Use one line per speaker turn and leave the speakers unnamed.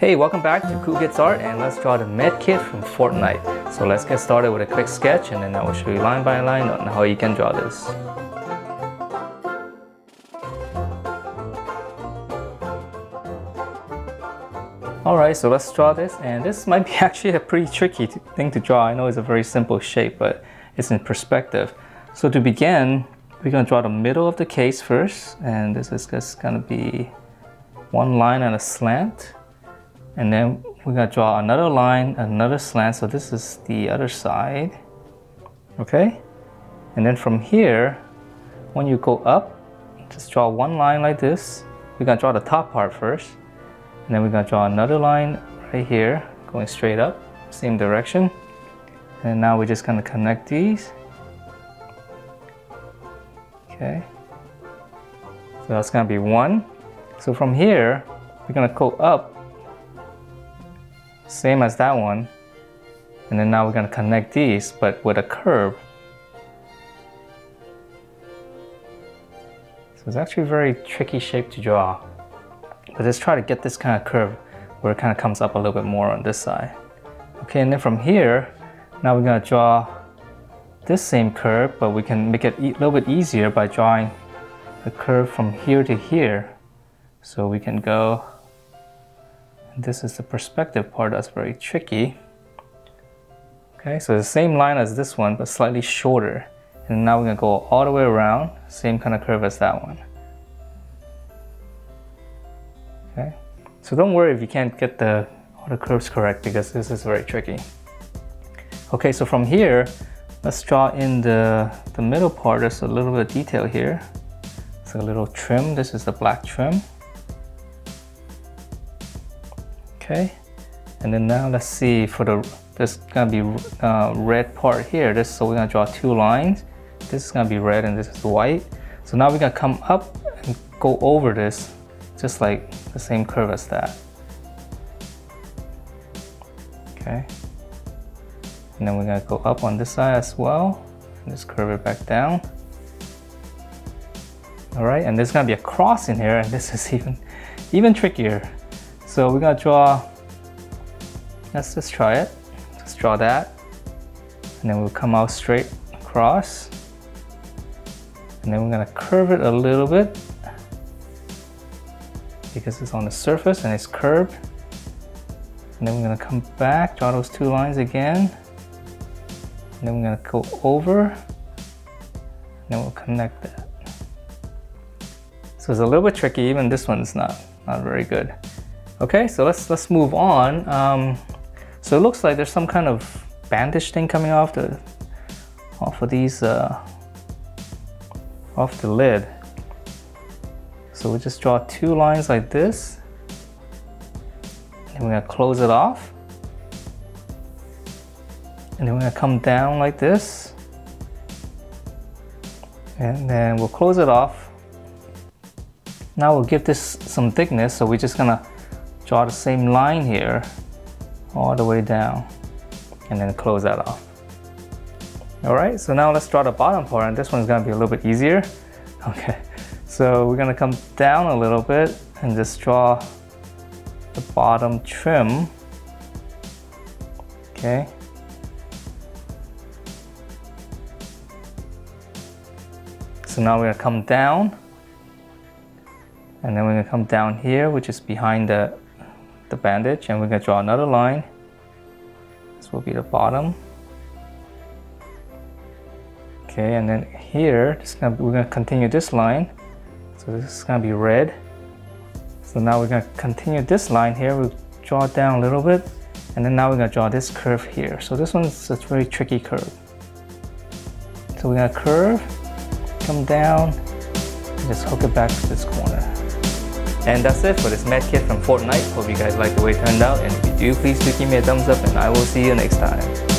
Hey, welcome back to Cool Kids Art and let's draw the med kit from Fortnite. So let's get started with a quick sketch and then I will show you line by line on how you can draw this. Alright, so let's draw this and this might be actually a pretty tricky thing to draw. I know it's a very simple shape, but it's in perspective. So to begin, we're going to draw the middle of the case first and this is just going to be one line and a slant and then we're gonna draw another line, another slant. So this is the other side, okay? And then from here, when you go up, just draw one line like this. We're gonna draw the top part first. And then we're gonna draw another line right here, going straight up, same direction. And now we're just gonna connect these. Okay. So that's gonna be one. So from here, we're gonna go up same as that one. And then now we're gonna connect these, but with a curve. So it's actually a very tricky shape to draw. But let's try to get this kind of curve where it kind of comes up a little bit more on this side. Okay, and then from here, now we're gonna draw this same curve, but we can make it a little bit easier by drawing the curve from here to here. So we can go this is the perspective part that's very tricky. Okay, so the same line as this one, but slightly shorter. And now we're gonna go all the way around, same kind of curve as that one. Okay, so don't worry if you can't get the all the curves correct because this is very tricky. Okay, so from here, let's draw in the, the middle part. There's a little bit of detail here. It's a little trim. This is the black trim. Okay. And then now let's see for the this gonna be uh, red part here. This so we're gonna draw two lines. This is gonna be red and this is white. So now we're gonna come up and go over this just like the same curve as that. Okay. And then we're gonna go up on this side as well. And just curve it back down. All right and there's gonna be a cross in here. And this is even even trickier. So we're gonna draw, let's just try it. Let's draw that. And then we'll come out straight across. And then we're gonna curve it a little bit because it's on the surface and it's curved. And then we're gonna come back, draw those two lines again. And then we're gonna go over. And then we'll connect that. So it's a little bit tricky, even this one's not, not very good. Okay, so let's let's move on. Um, so it looks like there's some kind of bandage thing coming off the off of these uh, off the lid. So we just draw two lines like this. And we're gonna close it off. And then we're gonna come down like this. And then we'll close it off. Now we'll give this some thickness, so we're just gonna draw the same line here all the way down and then close that off. All right, so now let's draw the bottom part and this one's gonna be a little bit easier. Okay, so we're gonna come down a little bit and just draw the bottom trim. Okay. So now we're gonna come down and then we're gonna come down here, which is behind the the bandage and we're going to draw another line. This will be the bottom. Okay, and then here, gonna, we're going to continue this line. So this is going to be red. So now we're going to continue this line here. We'll draw it down a little bit. And then now we're going to draw this curve here. So this one's a very tricky curve. So we're going to curve, come down, and just hook it back to this corner. And that's it for this med kit from Fortnite. Hope you guys like the way it turned out. And if you do, please do give me a thumbs up and I will see you next time.